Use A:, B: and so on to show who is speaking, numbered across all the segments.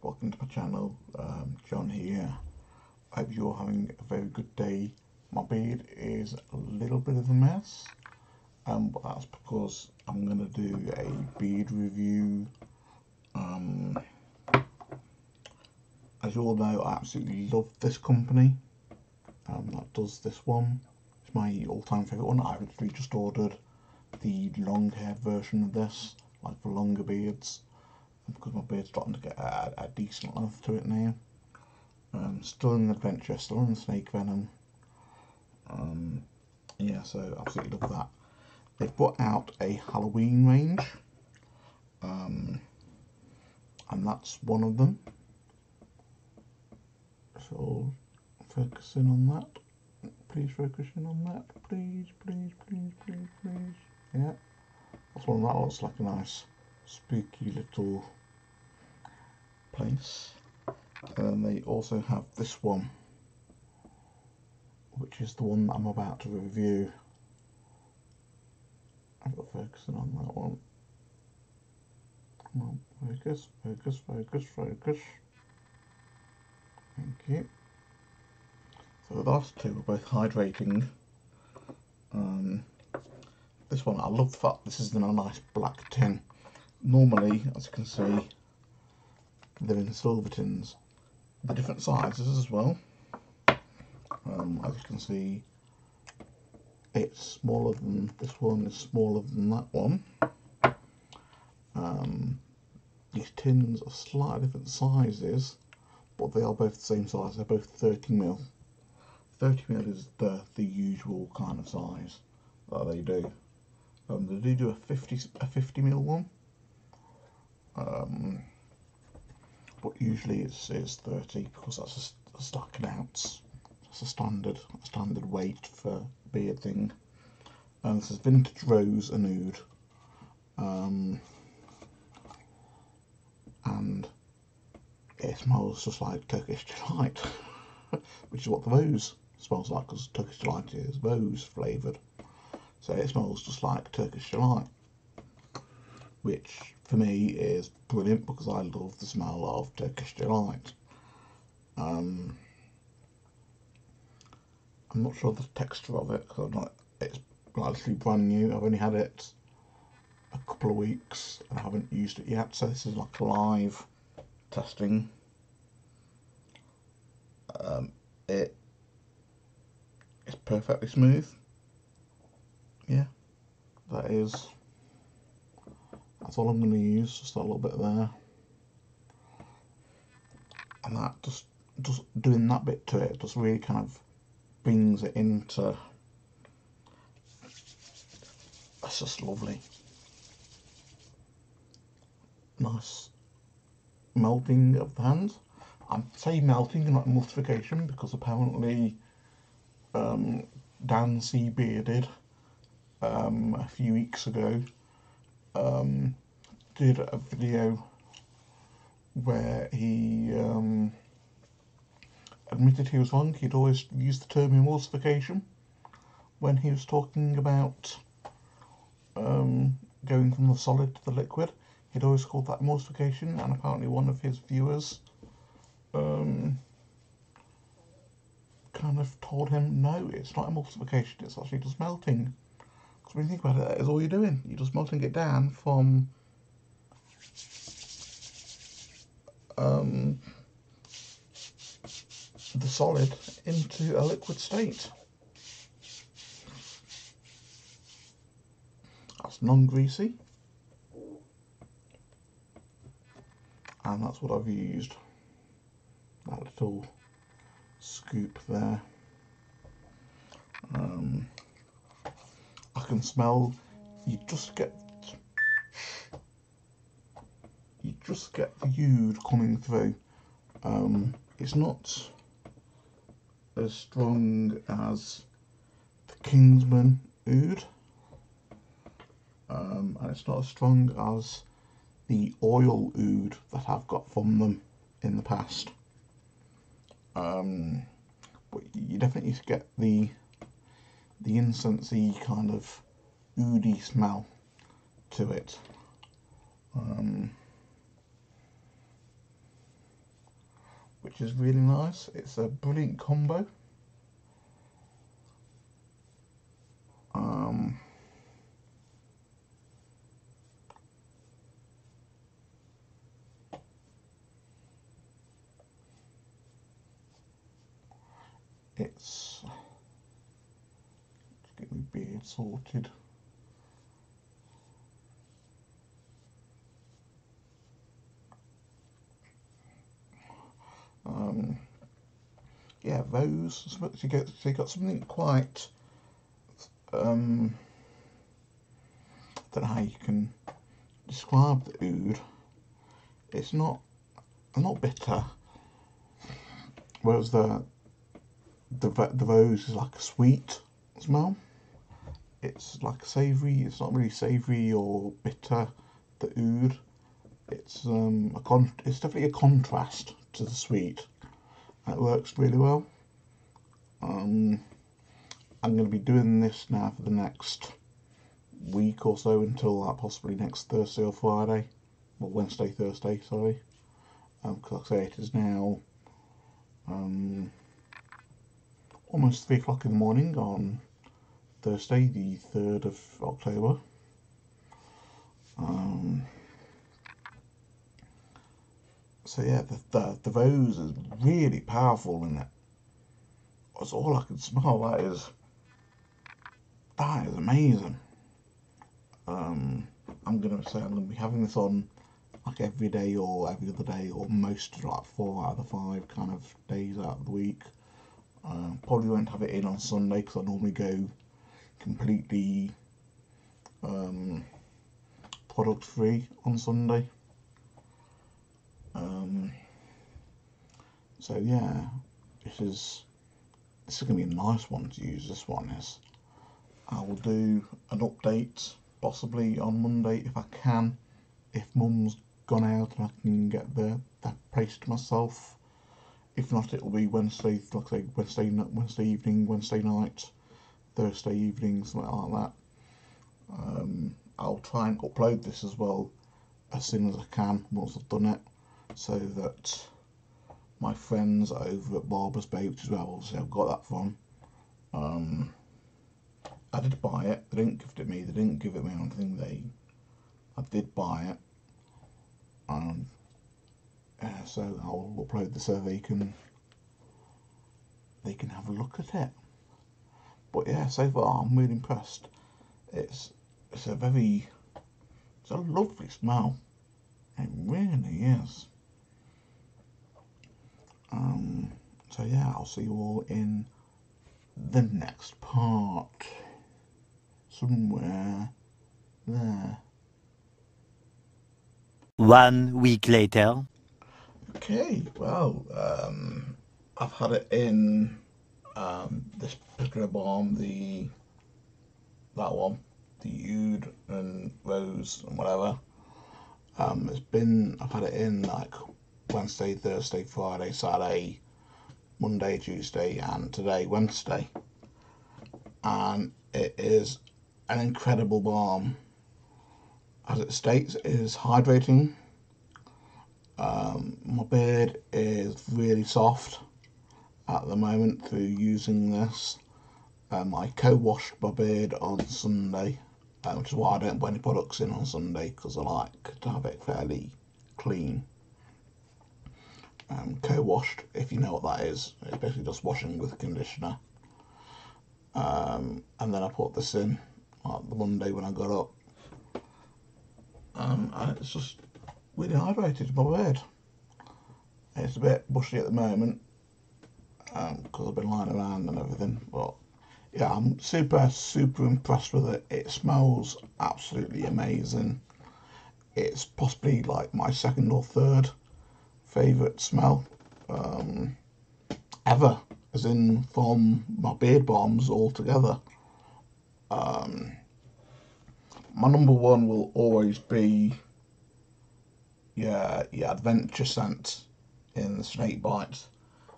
A: welcome to my channel, um, John here. I hope you're having a very good day. My beard is a little bit of a mess, um, but that's because I'm going to do a beard review. Um, as you all know, I absolutely love this company um, that does this one. It's my all-time favourite one. I actually just ordered the long-haired version of this, like for longer beards because my beard's starting to get a, a decent length to it now. Um, still in the adventure, still in snake venom. Um, yeah, so absolutely love that. They've put out a Halloween range, um, and that's one of them. So focus in on that. Please focus in on that. Please, please, please, please, please. Yeah, that's one that looks like a nice spooky little place. And they also have this one, which is the one that I'm about to review. I've got focusing on that one. Come on, focus, focus, focus, focus. Thank you. So the last two are both hydrating. Um, this one, I love the fact this is in a nice black tin normally, as you can see, they're in silver tins. The different sizes as well. Um, as you can see, it's smaller than this one is smaller than that one. Um, these tins are slightly different sizes, but they are both the same size. They're both 30 mil. 30 mil is the the usual kind of size that they do. Um, they do do a 50 a 50 mil one. Um, but usually it's, it's 30 because that's a, ounce. That's a standard a standard weight for beard thing. And this is vintage rose and oud. Um, and it smells just like Turkish delight, which is what the rose smells like because Turkish delight is rose flavoured. So it smells just like Turkish delight, which for me is brilliant because I love the smell of Turkish delight. Um, I'm not sure the texture of it because it's actually brand new. I've only had it a couple of weeks and I haven't used it yet, so this is like live testing. Um, it is perfectly smooth. Yeah, that is that's all I'm going to use, just a little bit there. And that just, just doing that bit to it just really kind of brings it into, that's just lovely. Nice melting of the hands. I'm say melting, not emulsification, because apparently um, Dan C. Bearded um, a few weeks ago um, did a video where he um, admitted he was wrong. He'd always used the term emulsification when he was talking about um, going from the solid to the liquid. He'd always called that emulsification, and apparently one of his viewers um, kind of told him, no, it's not emulsification, it's actually just melting. Because when you think about it, that is all you're doing. You're just melting it down from um, the solid into a liquid state. That's non-greasy. And that's what I've used. That little scoop there. Um, I can smell, you just get, you just get the oud coming through. Um, it's not as strong as the Kingsman oud, um, and it's not as strong as the oil oud that I've got from them in the past. Um, but you definitely get the the incensey kind of oudy smell to it. Um, which is really nice. It's a brilliant combo. Um, it's get my beard sorted. Um, yeah, those. So get so got something quite. Um, I don't know how you can describe the oud. It's not not bitter, whereas the the the rose is like a sweet smell. It's like savoury. It's not really savoury or bitter. The oud. It's um a con. It's definitely a contrast to the sweet. It works really well. Um, I'm going to be doing this now for the next week or so until possibly next Thursday or Friday. Well, Wednesday, Thursday, sorry. Because um, I say, it is now um, almost 3 o'clock in the morning on Thursday, the 3rd of October. Um, so yeah, the, the, the rose is really powerful in it. That's all I can smell. That is, that is amazing. Um, I'm gonna say I'm gonna be having this on like every day or every other day or most like four out of the five kind of days out of the week. Uh, probably won't have it in on Sunday because I normally go completely um, product free on Sunday. Um, so yeah, this is this is gonna be a nice one to use. This one is. I will do an update possibly on Monday if I can. If Mum's gone out and I can get the that place to myself. If not, it will be Wednesday, like say, Wednesday, Wednesday evening, Wednesday night, Thursday evening, something like that. Um, I'll try and upload this as well as soon as I can once I've done it so that my friends over at Barber's Bay, which is where obviously I've got that from, um, I did buy it. They didn't give it to me. They didn't give it me on anything. They, I did buy it. Um, yeah, so I'll upload this so they can they can have a look at it. But yeah, so far I'm really impressed. It's it's a very it's a lovely smell. It really is. Um, so yeah, I'll see you all in the next part. Somewhere there.
B: One week later.
A: Okay, well, um, I've had it in um, this particular bomb, the that one, the Oud and Rose and whatever. Um, it's been I've had it in like Wednesday, Thursday, Friday, Saturday, Monday, Tuesday, and today, Wednesday. And it is an incredible balm. As it states, it is hydrating. Um, my beard is really soft at the moment through using this. Um, I co-washed my beard on Sunday, uh, which is why I don't put any products in on Sunday because I like to have it fairly clean um, co-washed, if you know what that is. It's basically just washing with conditioner. Um, and then I put this in like the Monday when I got up. Um, and it's just really hydrated my beard. It's a bit bushy at the moment because um, I've been lying around and everything. But yeah, I'm super, super impressed with it. It smells absolutely amazing. It's possibly like my second or third favourite smell um, ever, as in from my beard bombs altogether. Um, my number one will always be yeah, yeah, Adventure Scent in the Snake bites,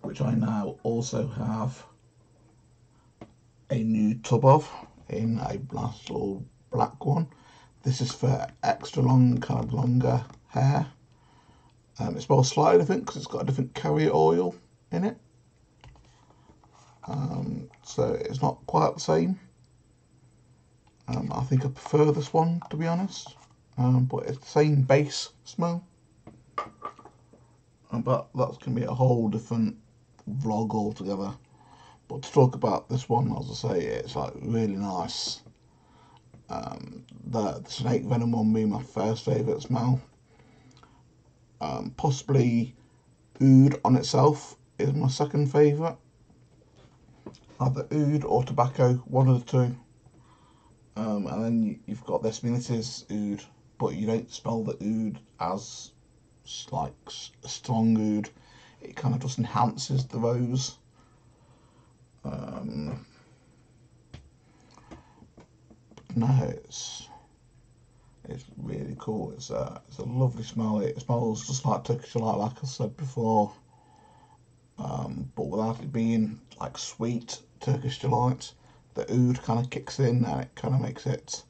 A: which I now also have a new tub of in a nice little black one. This is for extra long, kind of longer hair Um, it smells slightly different because it's got a different carrier oil in it. Um, so it's not quite the same. Um, I think I prefer this one to be honest, um, but it's the same base smell. Um, but that's going to be a whole different vlog altogether. But to talk about this one, as I say, it's like really nice. Um, the, the snake venom one being my first favourite smell. Um, possibly oud on itself is my second favourite. Either oud or tobacco, one of the two. Um, and then you, have got this. I mean, this is oud, but you don't smell the oud as like strong oud. It kind of just enhances the rose. Um, no, it's it's really cool. It's a it's a lovely smell. It smells just like Turkish delight, like I said before, um, but without it being like sweet Turkish delight. The oud kind of kicks in and it kind of makes it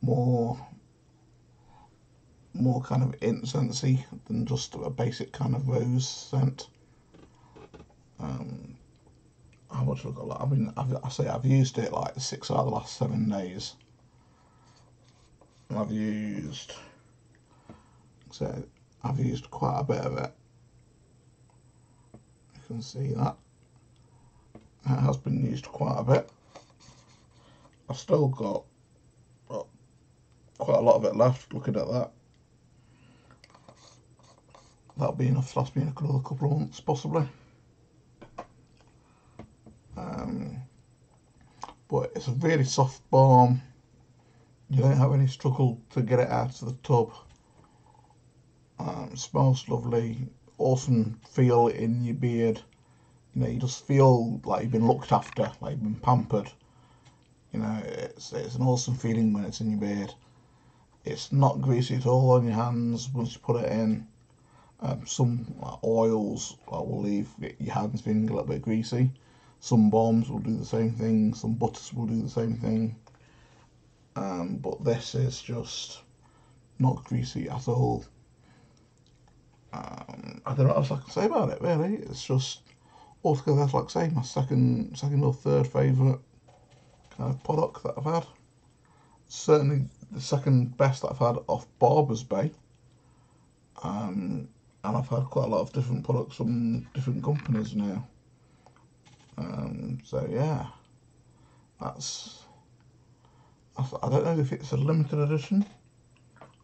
A: more more kind of incensey than just a basic kind of rose scent. Um, how much have I got? I mean, I've, I say I've used it like six out of the last seven days. I've used, so I've used quite a bit of it. You can see that it has been used quite a bit. I've still got quite a lot of it left. Looking at that, that'll be enough to last me another couple of months, possibly. Um, but it's a really soft balm. You don't have any struggle to get it out of the tub. Um, smells lovely. Awesome feel in your beard. You know, you just feel like you've been looked after, like you've been pampered. You know, it's it's an awesome feeling when it's in your beard. It's not greasy at all on your hands once you put it in. Um, some oils will leave your hands feeling a little bit greasy. Some balms will do the same thing. Some butters will do the same thing. Um, but this is just not greasy at all. Um, I don't know what else I can say about it. Really, it's just altogether that's like say my second, second or third favourite kind of product that I've had. Certainly the second best that I've had off Barber's Bay. Um, and I've had quite a lot of different products from different companies now. Um, so yeah, that's, I don't know if it's a limited edition.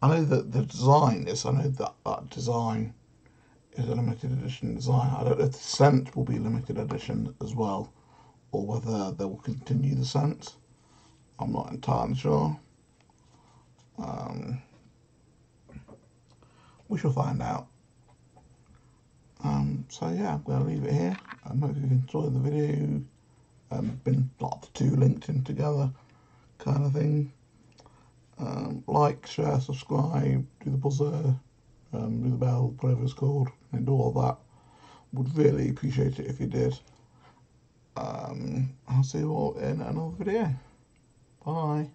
A: I know that the design is. I know that that design is a limited edition design. I don't know if the scent will be limited edition as well, or whether they will continue the scent. I'm not entirely sure. Um, we shall find out. Um, so yeah, I'm going to leave it here. I hope you've enjoyed the video. Um, been like the two linked in together kind of thing. Um, like, share, subscribe, do the buzzer, um, do the bell, whatever it's called, and do all that. Would really appreciate it if you did. Um, I'll see you all in another video. Bye.